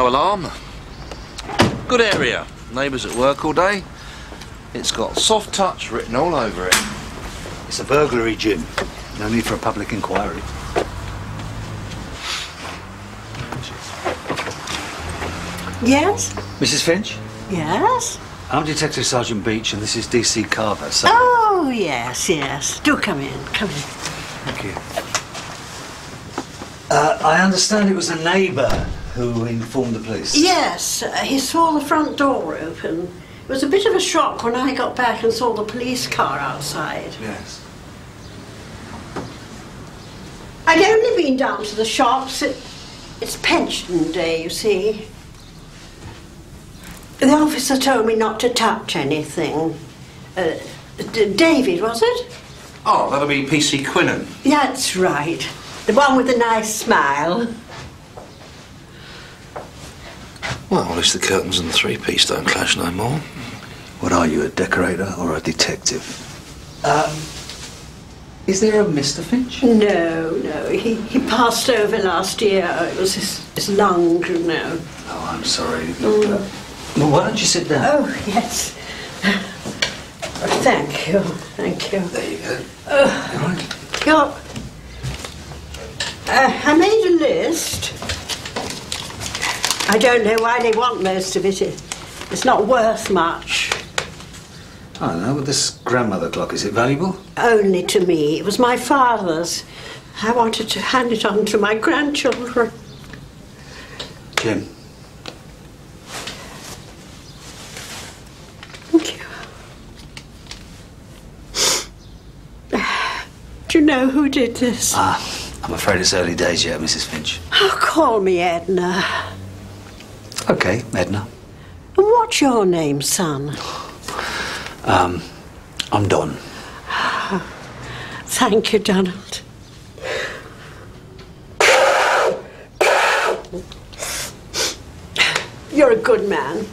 No alarm. Good area. Neighbours at work all day. It's got soft touch written all over it. It's a burglary, Jim. No need for a public inquiry. Yes? Mrs. Finch? Yes? I'm Detective Sergeant Beech, and this is DC Carver. So Oh, yes, yes. Do come in, come in. Thank you. Uh, I understand it was a neighbour who informed the police. Yes, uh, he saw the front door open. It was a bit of a shock when I got back and saw the police car outside. Yes. I'd only been down to the shops. It, it's pension day, you see. The officer told me not to touch anything. Uh, David, was it? Oh, that'll be PC Quinnan. That's right. The one with the nice smile. Well, at least the curtains and the three-piece don't clash no more. What are you, a decorator or a detective? Um, is there a Mr. Finch? No, no. He, he passed over last year. It was his, his lung, you know. Oh, I'm sorry. Uh, well, why don't you sit down? Oh, yes. Thank you, thank you. There you go. Uh, All right. You're, uh, I made a list. I don't know why they want most of it. It- It's not worth much. I don't know, but this grandmother clock, is it valuable? Only to me. It was my father's. I wanted to hand it on to my grandchildren. Jim, Thank you. Do you know who did this? ah, I'm afraid it's early days yet, Mrs. Finch. Oh, call me Edna. Okay, Edna. And what's your name, son? Um, I'm Don. Thank you, Donald. You're a good man.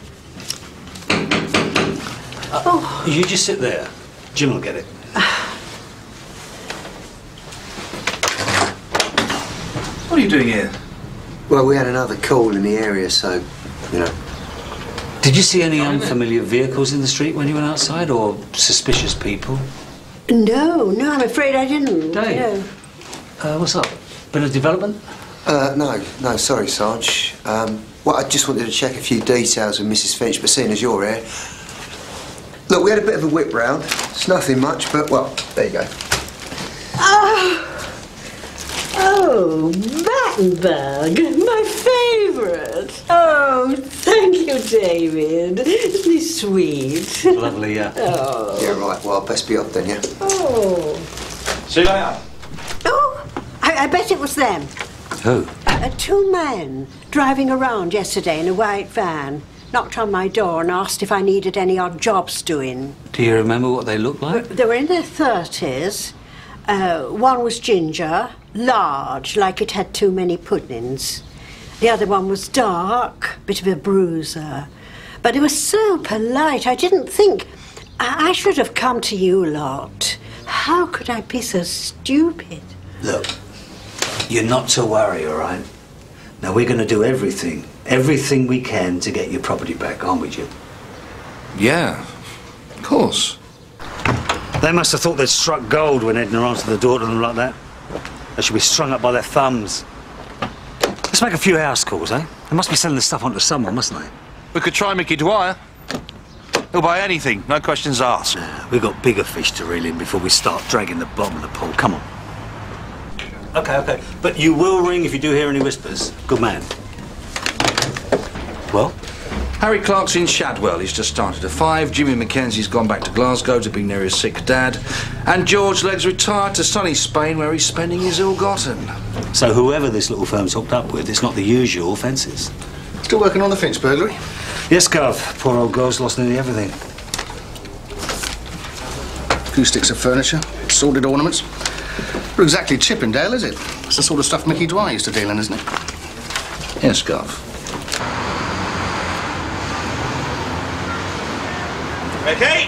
Oh, You just sit there. Jim will get it. What are you doing here? Well, we had another call in the area, so, you know. Did you see any unfamiliar vehicles in the street when you went outside, or suspicious people? no, no, I'm afraid I didn't. Dave? No. Uh, what's up? Been a development? Uh, no, no, sorry, Sarge. Um, well, I just wanted to check a few details with Mrs. Finch, but seeing as you're here. Look, we had a bit of a whip round. It's nothing much, but, well, there you go. Oh, oh, Battenberg, my favourite. Oh, thank you, David. Isn't he sweet? Lovely, yeah. Oh, Yeah, right, well, best be off then, yeah? oh. See you later. Oh, I, I bet it was them. Who? Uh, two men driving around yesterday in a white van knocked on my door and asked if I needed any odd jobs doing. Do you remember what they looked like? They were in their thirties. Uh, one was ginger, large, like it had too many puddings. The other one was dark, bit of a bruiser. But it was so polite. I didn't think. I, I should have come to you lot. How could I be so stupid? Look, you're not to worry, all right? Now, we're going to do everything, everything we can to get your property back, aren't we, Jim? Yeah, of course. They must have thought they'd struck gold when Edna answered the door to them like that. They should be strung up by their thumbs. Let's make a few house calls, eh? They must be selling the stuff onto someone, mustn't they? We could try Mickey Dwyer. He'll buy anything, no questions asked. We've got bigger fish to reel in before we start dragging the bottom of the pool. Come on. Okay, okay. But you will ring if you do hear any whispers. Good man. Well, Harry Clark's in Shadwell. He's just started a five. Jimmy Mackenzie's gone back to Glasgow to be near his sick dad. And George Legg's retired to sunny Spain where he's spending his ill-gotten. So whoever this little firm's hooked up with, it's not the usual fences. Still working on the Finch burglary? Yes, Gov. Poor old girl's lost nearly everything. A Few sticks of furniture, sordid ornaments. Not exactly Chippendale, is it? It's the sort of stuff Mickey Dwyer used to deal in, isn't it? Yes, Gov. Okay.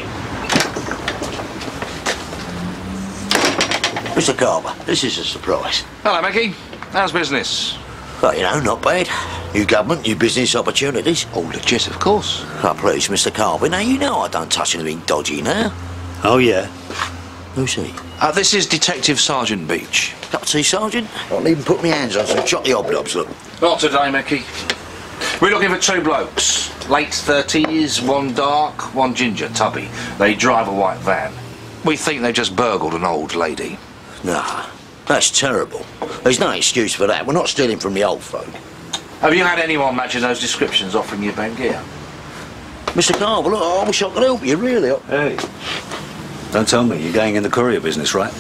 Mr. Carver, this is a surprise. Hello, Mickey. How's business? Well, you know, not bad. New government, new business opportunities. All the legit, of course. Oh, please, Mr. Carver. Now, you know I don't touch anything dodgy now. Oh, yeah. Who's he? Uh, this is Detective Sergeant Beech. Cup of tea, Sergeant? I won't even put my hands on some chocolate hobnobs, look. Not today, Mickey. We're looking for two blokes. Late 30s, one dark, one ginger, tubby. They drive a white van. We think they just burgled an old lady. Nah, that's terrible. There's no excuse for that. We're not stealing from the old folk. Have you had anyone matching those descriptions offering you bank gear? Mr. Carver, look, I wish I could help you, really. Hey. Don't tell me you're going in the courier business, right?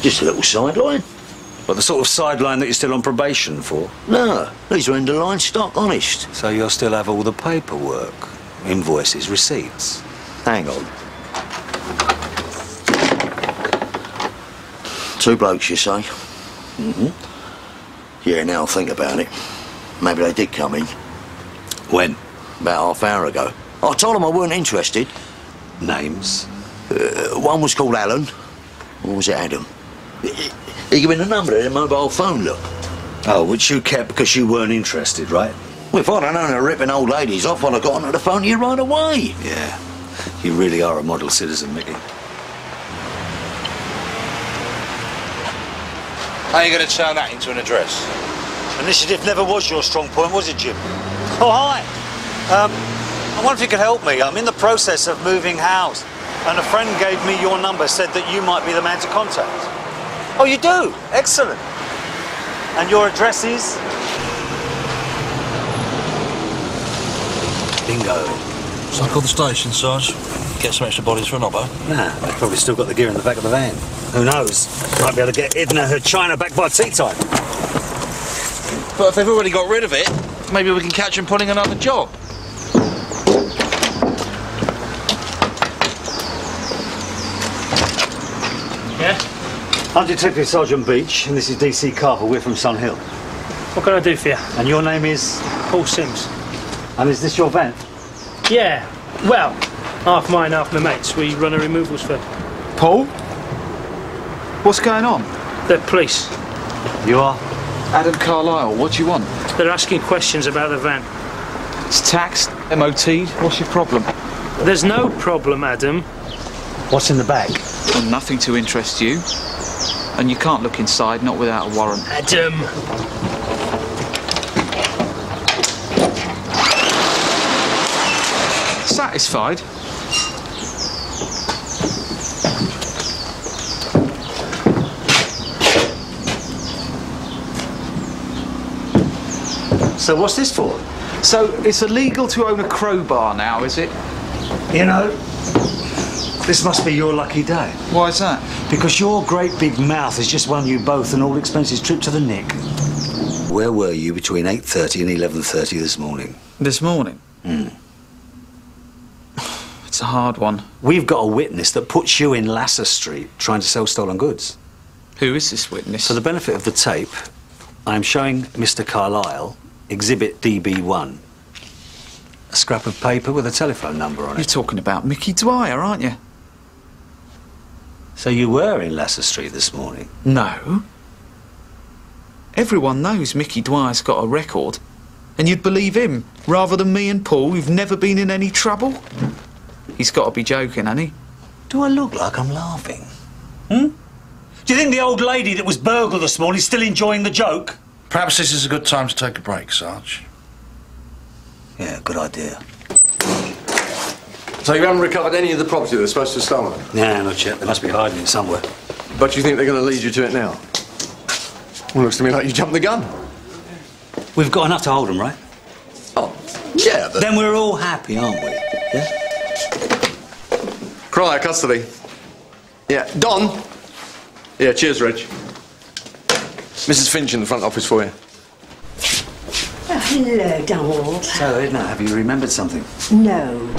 Just a little sideline. But the sort of sideline that you're still on probation for. No, these are end-of-line stock, honest. So you'll still have all the paperwork, invoices, receipts. Hang on. Two blokes, you say? Mm-hmm. Yeah, now think about it. Maybe they did come in When? about half hour ago. I told them I weren't interested. Names. Uh, one was called Alan. Or was it Adam? He, gave me the number of their mobile phone, look. Oh, which you kept because you weren't interested, right? Well, if I'd have known were ripping old ladies off, I'd have got onto the phone to you right away. Yeah. You really are a model citizen, Mickey. How are you going to turn that into an address? Initiative never was your strong point, was it, Jim? Oh, hi. Um, I wonder if you could help me. I'm in the process of moving house, and a friend gave me your number, said that you might be the man to contact. Oh, you do? Excellent. And your address is? Bingo. So I call the station, Sarge. Get some extra bodies for an obbo. Nah, they've probably still got the gear in the back of the van. Who knows? Might be able to get Edna her China back by tea time. But if they've already got rid of it, maybe we can catch them pulling another job. Yeah? I'm Detective Sergeant Beech, and this is DC Carver. We're from Sun Hill. What can I do for you? And your name is? Paul Syms. And is this your van? Yeah. Well, half mine, half my mates. We run a removals firm. Paul? What's going on? The police. You are? Adam Carlyle, what do you want? They're asking questions about the van. It's taxed, MOT'd, what's your problem? There's no problem, Adam. What's in the bag? And nothing to interest you. And you can't look inside, not without a warrant. Adam. Satisfied? So what's this for? So it's illegal to own a crowbar now, is it? You know, this must be your lucky day. Why is that? Because your great big mouth has just won you both an all expenses trip to the Nick. Where were you between 8.30 and 11.30 this morning? This morning? Hmm. It's a hard one. We've got a witness that puts you in Lasser Street trying to sell stolen goods. Who is this witness? For the benefit of the tape, I am showing Mr. Carlyle Exhibit DB1. A scrap of paper with a telephone number on it. You're talking about Mickey Dwyer, aren't you? So you were in Lasser Street this morning? No. Everyone knows Mickey Dwyer's got a record. And you'd believe him rather than me and Paul, who've never been in any trouble? He's got to be joking, hasn't he? Do I look like I'm laughing? Hmm? Do you think the old lady that was burgled this morning is still enjoying the joke? Perhaps this is a good time to take a break, Sarge. Yeah, good idea. So you haven't recovered any of the property they're supposed to have stolen? Nah, not yet. They must be hiding it somewhere. But you think they're going to lead you to it now? Well, looks to me like you jumped the gun. We've got enough to hold them, right? Oh, yeah, but... Then we're all happy, aren't we? Yeah? Cryer, custody. Yeah, Don. Yeah, cheers, Reg. Mrs. Finch in the front office for you. Oh, hello, Donald. So, Edna, have you remembered something? No.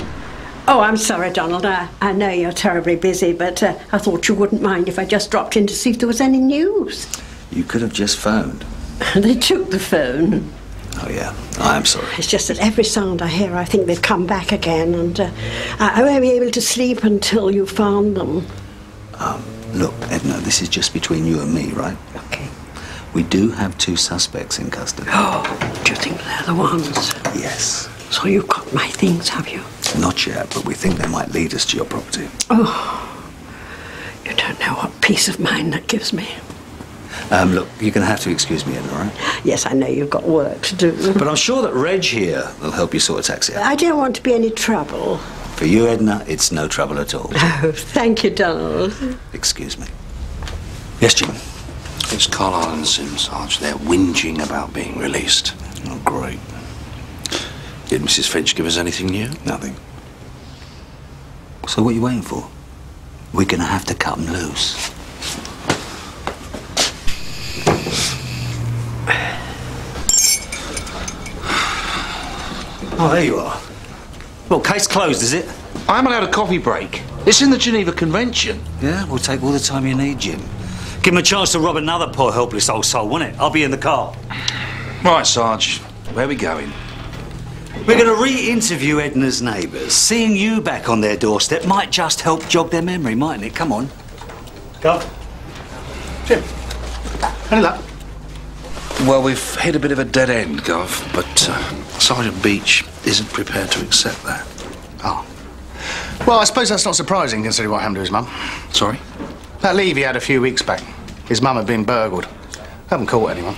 Oh, I'm sorry, Donald. I, I know you're terribly busy, but uh, I thought you wouldn't mind if I just dropped in to see if there was any news. You could have just phoned. they took the phone. Oh, yeah. I am sorry. It's just that every sound I hear, I think they've come back again, and uh, I, I won't be able to sleep until you found them. Um, look, Edna, this is just between you and me, right? Okay. We do have two suspects in custody. Oh, do you think they're the ones? Yes. So you've got my things, have you? Not yet, but we think they might lead us to your property. Oh, you don't know what peace of mind that gives me. Um, look, you're going to have to excuse me, Edna, all right? Yes, I know you've got work to do. But I'm sure that Reg here will help you sort a taxi out. I don't want to be any trouble. For you, Edna, it's no trouble at all. Oh, thank you, Donald. Excuse me. Yes, Jim. It's Carlyle and Syms, Sarge. They're whinging about being released. Oh, great. Did Mrs. Finch give us anything new? Nothing. So what are you waiting for? We're going to have to cut them loose. Oh, there you are. Well, case closed, is it? I'm allowed a coffee break. It's in the Geneva Convention. Yeah, we'll take all the time you need, Jim. Give him a chance to rob another poor helpless old soul, won't it? I'll be in the car. Right, Sarge. Where are we going? We're going to re-interview Edna's neighbours. Seeing you back on their doorstep might just help jog their memory, mightn't it? Come on. Go. Jim, any luck? Well, we've hit a bit of a dead end, Gov, but uh, Sergeant Beech isn't prepared to accept that. Oh. Well, I suppose that's not surprising considering what happened to his mum. Sorry? That leave he had a few weeks back. His mum had been burgled. Haven't caught anyone.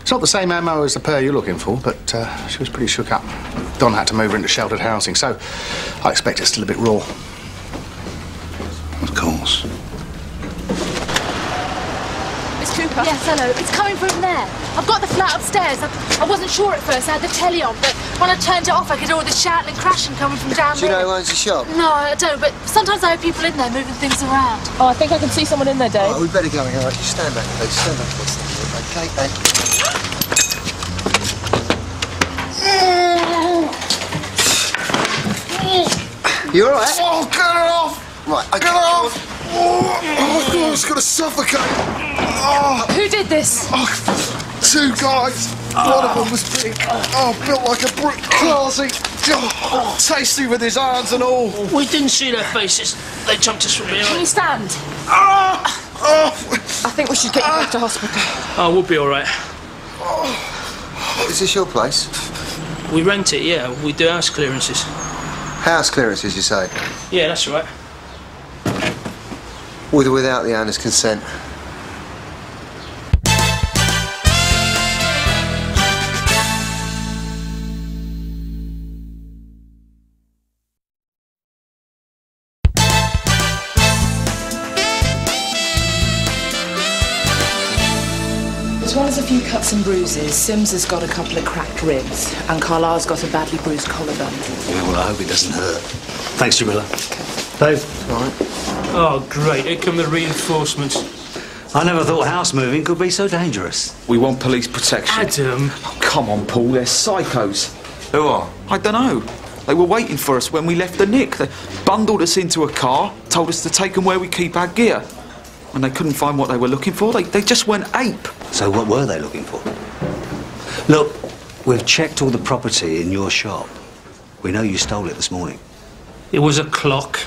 It's not the same ammo as the pair you're looking for, but uh, she was pretty shook up. Don had to move her into sheltered housing, so I expect it's still a bit raw. Of course. Miss Cooper? Yes, hello. It's coming from there. I've got the flat upstairs. I, I wasn't sure at first. I had the telly on, but when I turned it off, I could hear all this shouting and crashing coming from down Do you there. know who owns the shop? No, I don't, but sometimes I have people in there moving things around. Oh, I think I can see someone in there, Dave. Oh, we better go in. All right, you stand back, please. Stand back, please. Okay, and... Mm. You all right? Oh, get her off! Right, okay. Get her off! Oh, oh God, it's going to suffocate. Oh, Who did this? oh, two guys. One of them was big. Oh, built like a brick. Classy. Oh, tasty with his hands and all. We didn't see their faces. They jumped us from behind. Can behind. you stand? Oh, I think we should get you back to hospital. Oh, we'll be all right. Is this your place? We rent it, yeah. We do house clearances. House clearances, you say? Yeah, that's right. With or without the owner's consent? As well as a few cuts and bruises, Syms has got a couple of cracked ribs, and Carlyle's got a badly bruised collarbone. Yeah, well, I hope it doesn't hurt. Thanks, Jamilla. Dave? All right. Oh, great. Here come the reinforcements. I never thought house moving could be so dangerous. We want police protection. Adam. Oh, come on, Paul, they're psychos. Who are? I don't know. They were waiting for us when we left the Nick. They bundled us into a car, told us to take them where we keep our gear. When they couldn't find what they were looking for, they, they just went ape. So what were they looking for? Look, we've checked all the property in your shop. We know you stole it this morning. It was a clock.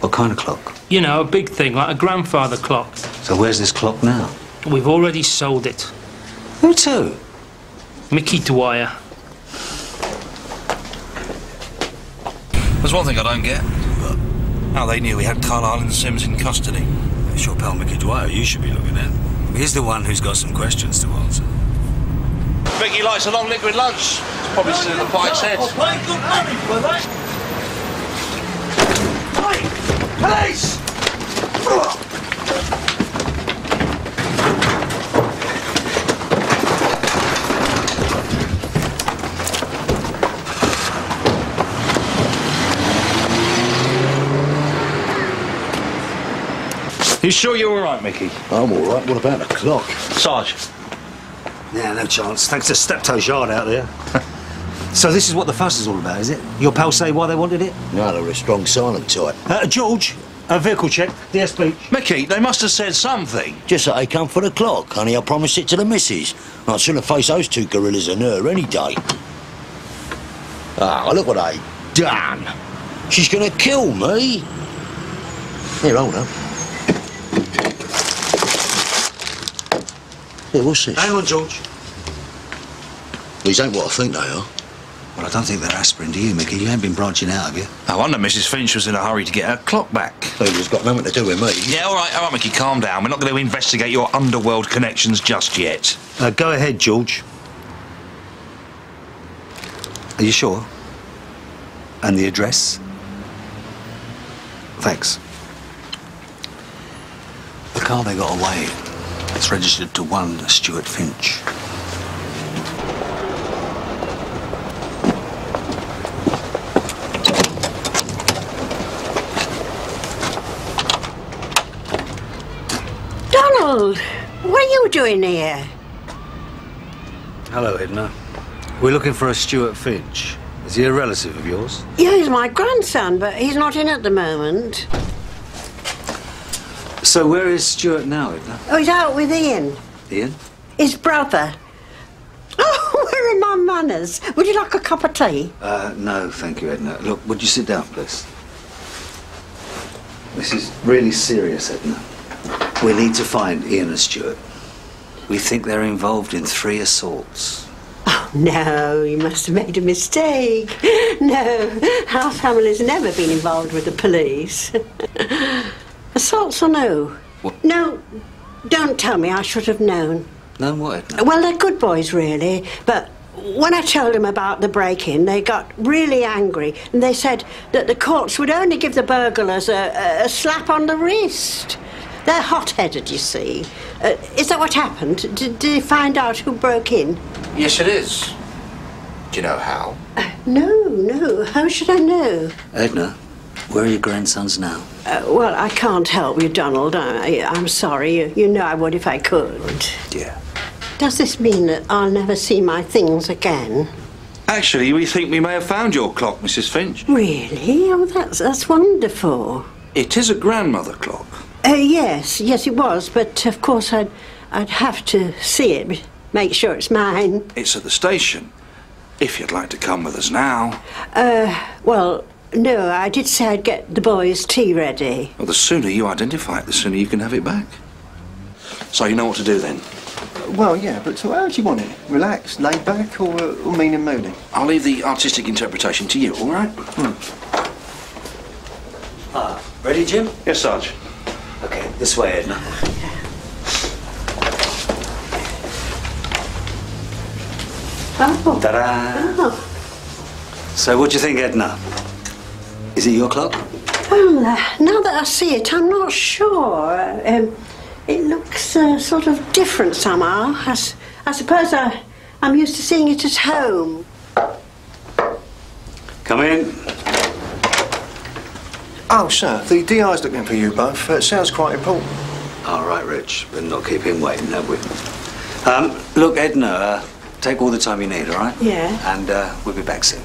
What kind of clock? You know, a big thing, like a grandfather clock. So where's this clock now? We've already sold it. Who to? Mickey Dwyer. There's one thing I don't get. How they knew we had Carlyle and Syms in custody. It's your pal Mickey Dwyer you should be looking at. He's the one who's got some questions to answer. Mickey likes a long liquid lunch. It's probably still in the pike's head. pay good money for that. Police! You sure you're all right, Mickey? I'm all right. What about the clock? Sarge. Yeah, no chance. Thanks to Steptoe's yard out there. so this is what the fuss is all about, is it? Your pals say why they wanted it? No, they're a strong silent type. Uh, George, a vehicle check, DS Beech. Mickey, they must have said something. Just that they come for the clock, honey. I promised it to the missus. I'd sooner face those two gorillas than her any day. Ah, look what they done. She's gonna kill me. Here, hold up. Yeah, what's this? Hang on, George. These ain't what I think they are. Well, I don't think they're aspirin, to you, Mickey? You ain't been branching out, have you? No wonder Mrs. Finch was in a hurry to get her clock back. It's got nothing to do with me. Yeah, all right, all right, Mickey, calm down. We're not going to investigate your underworld connections just yet. Uh, go ahead, George. Are you sure? And the address? Thanks. The car they got away, it's registered to one Stuart Finch. Donald, what are you doing here? Hello, Edna. We're looking for a Stuart Finch. Is he a relative of yours? Yeah, he's my grandson, but he's not in at the moment. So where is Stuart now, Edna? Oh, he's out with Ian, Ian? his brother. Oh, where are my manners? Would you like a cup of tea? Uh, no, thank you, Edna. Look, would you sit down, please? This is really serious, Edna. We need to find Ian and Stuart. We think they're involved in three assaults. Oh, no, you must have made a mistake. No, our family's never been involved with the police. Assaults or no? No, don't tell me I should have known. No, what, Edna? Well, they're good boys, really, but when I told them about the break-in, they got really angry and they said that the courts would only give the burglars a, a slap on the wrist. They're hot-headed, you see. Uh, is that what happened? Did, did they find out who broke in? Yes, it is. Do you know how? No, no. How should I know? Edna, where are your grandsons now? Uh, well, I can't help you, Donald. I, I'm sorry. You, you know I would if I could. Yeah. Does this mean that I'll never see my things again? Actually, we think we may have found your clock, Mrs. Finch. Really? Oh, that's that's wonderful. It is a grandmother clock. Uh, yes, yes, it was. But of course, I'd I'd have to see it, make sure it's mine. It's at the station. If you'd like to come with us now. Uh, well, no, I did say I'd get the boys' tea ready. Well, the sooner you identify it, the sooner you can have it back. So you know what to do then? Well, yeah, but so how do you want it? Relaxed, laid back, or, uh, or mean and moody? I'll leave the artistic interpretation to you, all right? Ah, ready, Jim? Yes, Sarge. This way, Edna. Oh. Ta-da! So, what do you think, Edna? Is it your clock? Well, uh, now that I see it, I'm not sure. Um, it looks uh, sort of different somehow. I, s- I suppose I, I'm used to seeing it at home. Come in. Oh, sir, the DI's looking for you both. Uh, it sounds quite important. All right, Rich. We'll not keep him waiting, have we? Um, look, Edna, uh, take all the time you need, all right? Yeah. And uh, we'll be back soon.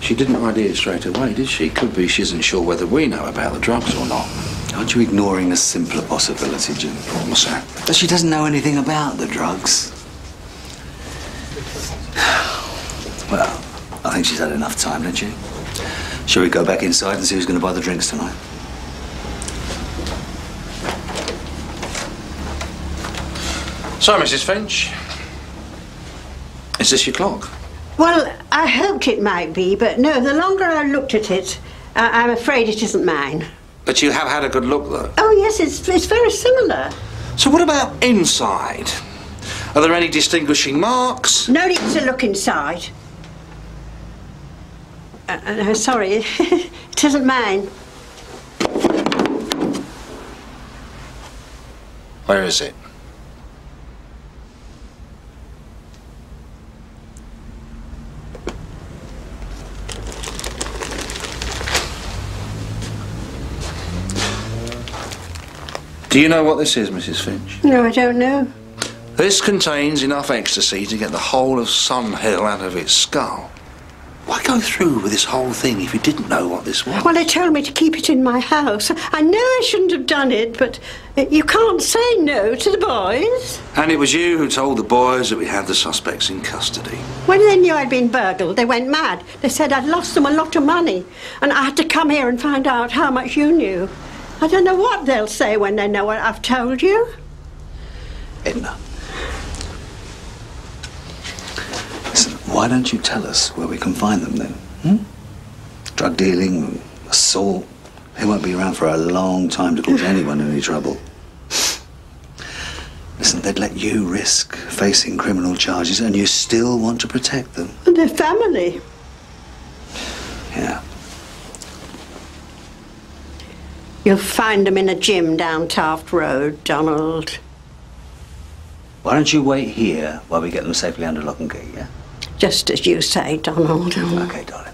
She didn't ID it straight away, did she? Could be she isn't sure whether we know about the drugs or not. Aren't you ignoring a simpler possibility, Jim? What's that? That she doesn't know anything about the drugs. Well, I think she's had enough time, don't you? Shall we go back inside and see who's going to buy the drinks tonight? So, Mrs. Finch, is this your clock? Well, I hoped it might be, but no, the longer I looked at it, I- I'm afraid it isn't mine. But you have had a good look, though. Oh, yes, it's, it's very similar. So, what about inside? Are there any distinguishing marks? No need to look inside. Uh, uh, no, sorry, it isn't mine. Where is it? Do you know what this is, Mrs. Finch? No, I don't know. This contains enough ecstasy to get the whole of Sun Hill out of its skull. Why go through with this whole thing if you didn't know what this was? Well, they told me to keep it in my house. I know I shouldn't have done it, but uh, you can't say no to the boys. And it was you who told the boys that we had the suspects in custody. When they knew I'd been burgled, they went mad. They said I'd lost them a lot of money, and I had to come here and find out how much you knew. I don't know what they'll say when they know what I've told you. Edna. Listen, why don't you tell us where we can find them then? Hmm? Drug dealing, assault. They won't be around for a long time to cause anyone any trouble. Listen, they'd let you risk facing criminal charges and you still want to protect them. And their family. Yeah. You'll find them in a gym down Taft Road, Donald. Why don't you wait here while we get them safely under lock and key, yeah? Just as you say, Donald. Okay, darling.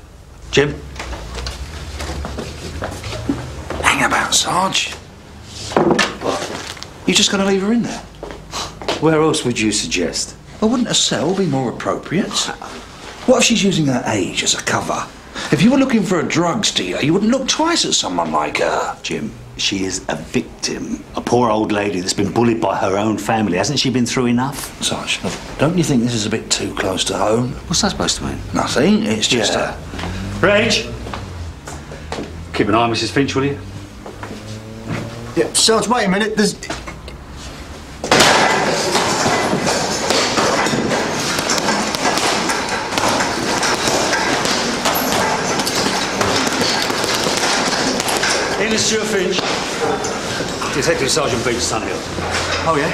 Jim? Hang about, Sarge. What? You just gonna leave her in there? Where else would you suggest? Well, wouldn't a cell be more appropriate? What if she's using her age as a cover? If you were looking for a drugs dealer, you wouldn't look twice at someone like her. Jim, she is a victim. A poor old lady that's been bullied by her own family. Hasn't she been through enough? Sarge, look, don't you think this is a bit too close to home? What's that supposed to mean? Nothing. It's just Yeah. a. Rage! Keep an eye on Mrs. Finch, will you? Yeah, Sarge, wait a minute. There's. In Stuart Finch. Detective Sergeant Beech Sunhill. Oh, yeah?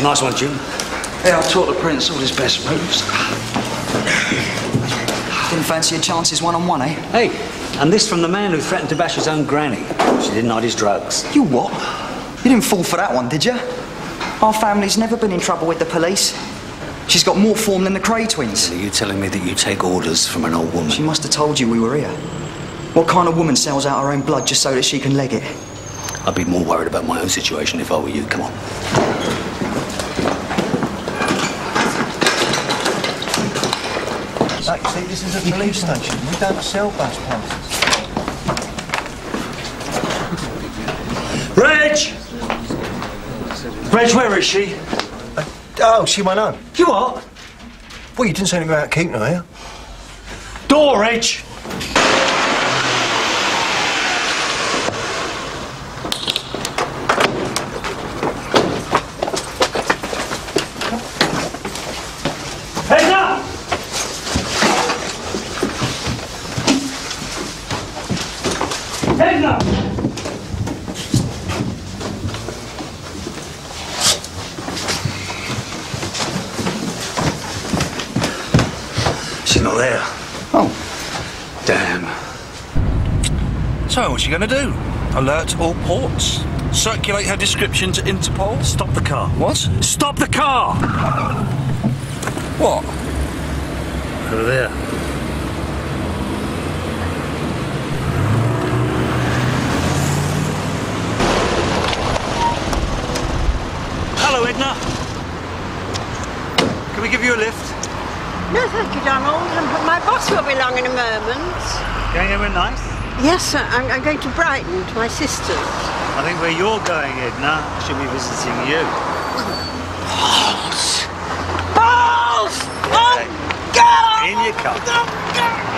Nice one, Jim. Yeah, I taught the prince all his best moves. Didn't fancy your chances one on one, eh? Hey, and this from the man who threatened to bash his own granny. She didn't hide his drugs. You what? You didn't fall for that one, did you? Our family's never been in trouble with the police. She's got more form than the Kray twins. Are you telling me that you take orders from an old woman? She must have told you we were here. What kind of woman sells out her own blood just so that she can leg it? I'd be more worried about my own situation if I were you. Come on. Like, see, this is a police station. We don't sell bus passes. Reg! Reg, where is she? Uh, oh, she went home. You what? Well, you didn't say anything about keeping her here. Door, Reg! Heads up! Heads up! She's not there. Oh. Damn. So, what's she going to do? Alert all ports? Circulate her description to Interpol? Stop the car. What? Stop the car! What? Over there. Hello, Edna. Can we give you a lift? No, thank you, Donald. My boss will be along in a moment. Going anywhere nice? Yes, sir. I'm, I'm going to Brighton to my sister's. I think where you're going, Edna, she'll be visiting you. Balls! Balls! Oh, God! In your car.